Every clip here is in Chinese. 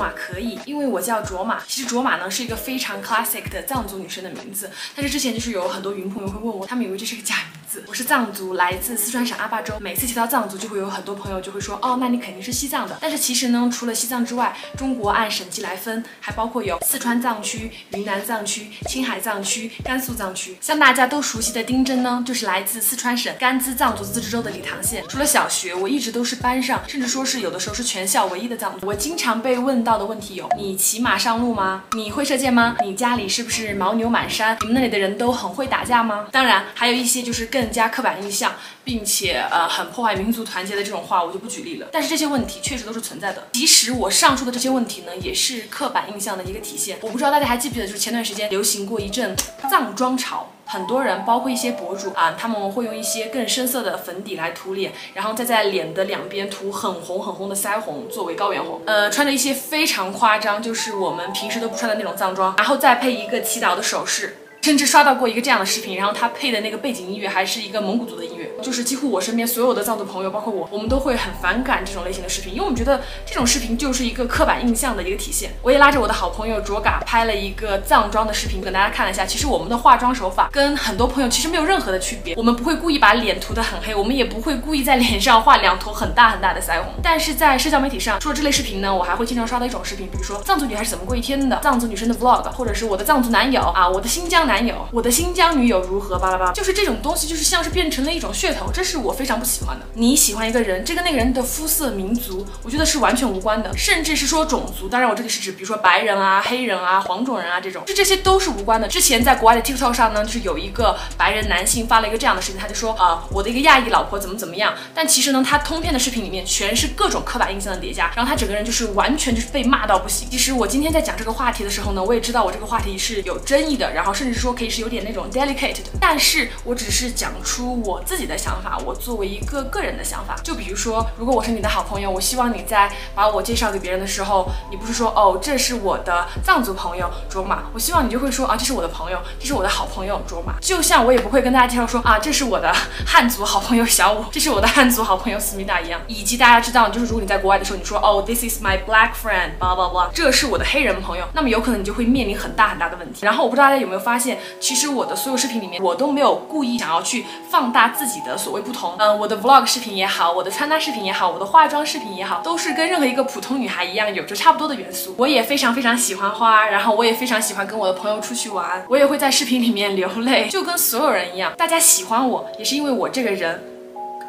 马可以，因为我叫卓玛。其实卓玛呢是一个非常 classic 的藏族女生的名字，但是之前就是有很多云朋友会问我，他们以为这是个假名我是藏族，来自四川省阿坝州。每次提到藏族，就会有很多朋友就会说，哦，那你肯定是西藏的。但是其实呢，除了西藏之外，中国按省级来分，还包括有四川藏区、云南藏区、青海藏区、甘肃藏区。像大家都熟悉的丁真呢，就是来自四川省甘孜藏族自治州的理塘县。除了小学，我一直都是班上，甚至说是有的时候是全校唯一的藏族。我经常被问到的问题有：你骑马上路吗？你会射箭吗？你家里是不是牦牛满山？你们那里的人都很会打架吗？当然，还有一些就是更更加刻板印象，并且呃很破坏民族团结的这种话，我就不举例了。但是这些问题确实都是存在的。其实我上述的这些问题呢，也是刻板印象的一个体现。我不知道大家还记不记得，就是前段时间流行过一阵藏妆潮。很多人，包括一些博主啊，他们会用一些更深色的粉底来涂脸，然后再在脸的两边涂很红很红的腮红作为高原红。呃，穿着一些非常夸张，就是我们平时都不穿的那种藏装，然后再配一个祈祷的手势。甚至刷到过一个这样的视频，然后他配的那个背景音乐还是一个蒙古族的音乐，就是几乎我身边所有的藏族朋友，包括我，我们都会很反感这种类型的视频，因为我们觉得这种视频就是一个刻板印象的一个体现。我也拉着我的好朋友卓嘎拍了一个藏妆的视频，跟大家看了一下。其实我们的化妆手法跟很多朋友其实没有任何的区别，我们不会故意把脸涂得很黑，我们也不会故意在脸上画两坨很大很大的腮红。但是在社交媒体上，除了这类视频呢，我还会经常刷到一种视频，比如说藏族女孩是怎么过一天的，藏族女生的 vlog，或者是我的藏族男友啊，我的新疆男友，我的新。疆女友如何？巴拉巴拉，就是这种东西，就是像是变成了一种炫头，这是我非常不喜欢的。你喜欢一个人，这跟那个人的肤色、民族，我觉得是完全无关的，甚至是说种族。当然，我这里是指，比如说白人啊、黑人啊、黄种人啊这种，就这些都是无关的。之前在国外的 TikTok 上呢，就是有一个白人男性发了一个这样的视频，他就说啊，我的一个亚裔老婆怎么怎么样。但其实呢，他通篇的视频里面全是各种刻板印象的叠加，然后他整个人就是完全就是被骂到不行。其实我今天在讲这个话题的时候呢，我也知道我这个话题是有争议的，然后甚至说可以是有点那种 delicate 的。但是我只是讲出我自己的想法，我作为一个个人的想法。就比如说，如果我是你的好朋友，我希望你在把我介绍给别人的时候，你不是说哦，这是我的藏族朋友卓玛，我希望你就会说啊，这是我的朋友，这是我的好朋友卓玛。就像我也不会跟大家介绍说啊，这是我的汉族好朋友小五，这是我的汉族好朋友思密达一样。以及大家知道，就是如果你在国外的时候，你说哦，this is my black friend，巴拉巴拉，这是我的黑人朋友，那么有可能你就会面临很大很大的问题。然后我不知道大家有没有发现，其实我的所有视频里面，我都没有故意。想要去放大自己的的所谓不同，嗯，我的 vlog 视频也好，我的穿搭视频也好，我的化妆视频也好，都是跟任何一个普通女孩一样，有着差不多的元素。我也非常非常喜欢花，然后我也非常喜欢跟我的朋友出去玩，我也会在视频里面流泪，就跟所有人一样。大家喜欢我，也是因为我这个人。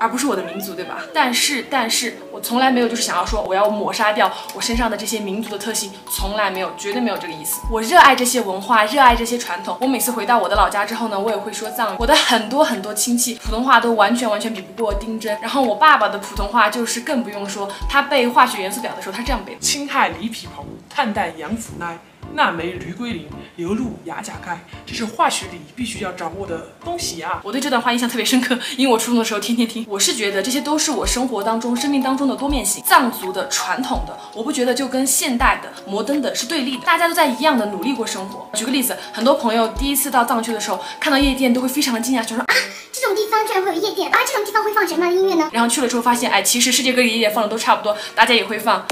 而不是我的民族，对吧？但是，但是我从来没有就是想要说我要抹杀掉我身上的这些民族的特性，从来没有，绝对没有这个意思。我热爱这些文化，热爱这些传统。我每次回到我的老家之后呢，我也会说藏语。我的很多很多亲戚普通话都完全完全比不过丁真。然后我爸爸的普通话就是更不用说，他背化学元素表的时候，他这样背：氢氦锂铍硼碳氮氧氟氖。钠镁铝硅磷硫氯氩钾钙，这是化学里必须要掌握的东西呀！我对这段话印象特别深刻，因为我初中的时候天天听。我是觉得这些都是我生活当中、生命当中的多面性。藏族的传统的，我不觉得就跟现代的、摩登的是对立的，大家都在一样的努力过生活。举个例子，很多朋友第一次到藏区的时候，看到夜店都会非常的惊讶，就说啊，这种地方居然会有夜店啊，这种地方会放什么样的音乐呢？然后去了之后发现，哎，其实世界各地夜店放的都差不多，大家也会放。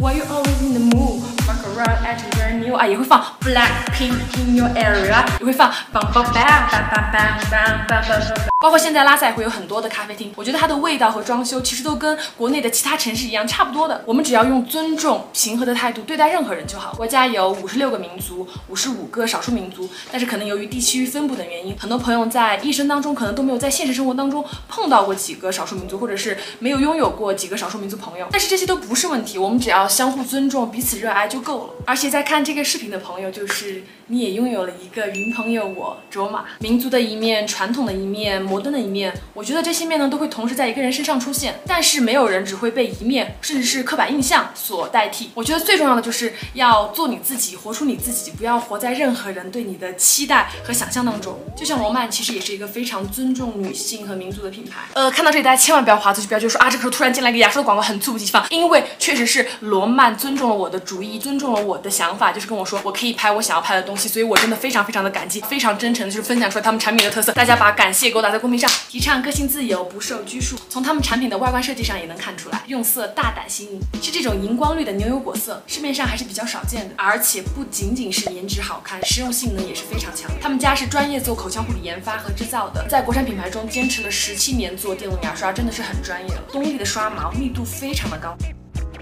Why you always in the mood? Fuck around at your new 啊，也会放 Black Pink in your area，也会放 bang bang bang bang bang bang bang bang。包括现在拉萨也会有很多的咖啡厅，我觉得它的味道和装修其实都跟国内的其他城市一样差不多的。我们只要用尊重、平和的态度对待任何人就好。国家有五十六个民族，五十五个少数民族，但是可能由于地区分布的原因，很多朋友在一生当中可能都没有在现实生活当中碰到过几个少数民族，或者是没有拥有过几个少数民族朋友。但是这些都不是问题，我们只要相互尊重、彼此热爱就够了。而且在看这个视频的朋友，就是你也拥有了一个云朋友我卓玛，民族的一面，传统的一面。摩登的一面，我觉得这些面呢都会同时在一个人身上出现，但是没有人只会被一面甚至是刻板印象所代替。我觉得最重要的就是要做你自己，活出你自己，不要活在任何人对你的期待和想象当中。就像罗曼，其实也是一个非常尊重女性和民族的品牌。呃，看到这里大家千万不要划走，不要就说啊，这个时候突然进来一个雅诗的广告，很猝不及防。因为确实是罗曼尊重了我的主意，尊重了我的想法，就就是跟我说我可以拍我想要拍的东西，所以我真的非常非常的感激，非常真诚的就是分享出来他们产品的特色。大家把感谢给我打在公屏上，提倡个性自由，不受拘束。从他们产品的外观设计上也能看出来，用色大胆新颖，是这种荧光绿的牛油果色，市面上还是比较少见的。而且不仅仅是颜值好看，实用性能也是非常强。他们家是专业做口腔护理研发和制造的，在国产品牌中坚持了十七年做电动牙刷，真的是很专业了。东丽的刷毛密度非常的高。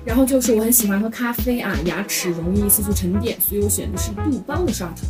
然后就是我很喜欢喝咖啡啊，牙齿容易色素沉淀，所以我选的是杜邦的刷头。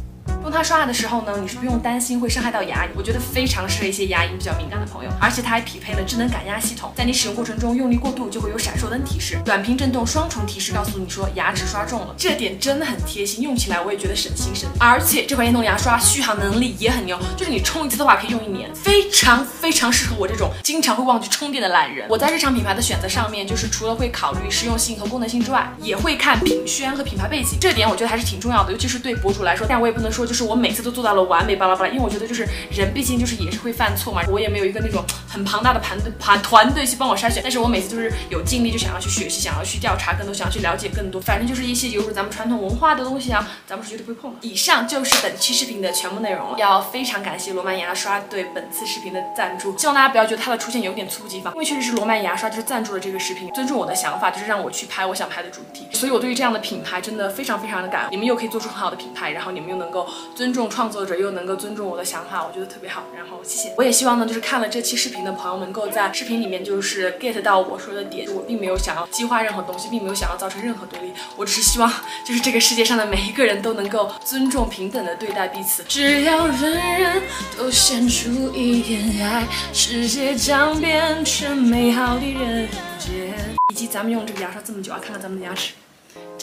用它刷牙的时候呢，你是不用担心会伤害到牙龈，我觉得非常适合一些牙龈比较敏感的朋友。而且它还匹配了智能感压系统，在你使用过程中用力过度就会有闪烁灯提示，短频震动双重提示告诉你说牙齿刷重了，这点真的很贴心，用起来我也觉得省心省力。而且这款电动牙刷续航能力也很牛，就是你充一次的话可以用一年，非常非常适合我这种经常会忘记充电的懒人。我在日常品牌的选择上面，就是除了会考虑实用性和功能性之外，也会看品宣和品牌背景，这点我觉得还是挺重要的，尤其是对博主来说。但我也不能说就是是我每次都做到了完美巴拉巴拉，因为我觉得就是人毕竟就是也是会犯错嘛，我也没有一个那种很庞大的盘队团队去帮我筛选，但是我每次就是有尽力就想要去学习，想要去调查更多，想要去了解更多，反正就是一些有辱咱们传统文化的东西啊，咱们是绝对不会碰的。以上就是本期视频的全部内容了，要非常感谢罗曼牙刷对本次视频的赞助，希望大家不要觉得它的出现有点猝不及防，因为确实是罗曼牙刷就是赞助了这个视频，尊重我的想法，就是让我去拍我想拍的主题，所以我对于这样的品牌真的非常非常的感恩，你们又可以做出很好的品牌，然后你们又能够尊重创作者，又能够尊重我的想法，我觉得特别好，然后谢谢。我也希望呢，就是看了这期视频的朋友，能够在视频里面就是 get 到我说的点，我并没有想要激化任何东西，并没有想要造成任何对立，我只是希望就是这个世界上的每一个人都能够尊重平等的对待彼此，只要人人都献出一点爱，世界将变成美好的人间。以及咱们用这个牙刷这么久啊，看看咱们的牙齿。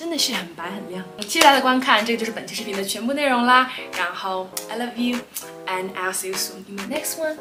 真的是很白很亮。谢谢大家的观看，这个就是本期视频的全部内容啦。然后 I love you and I'll see you soon in the next one.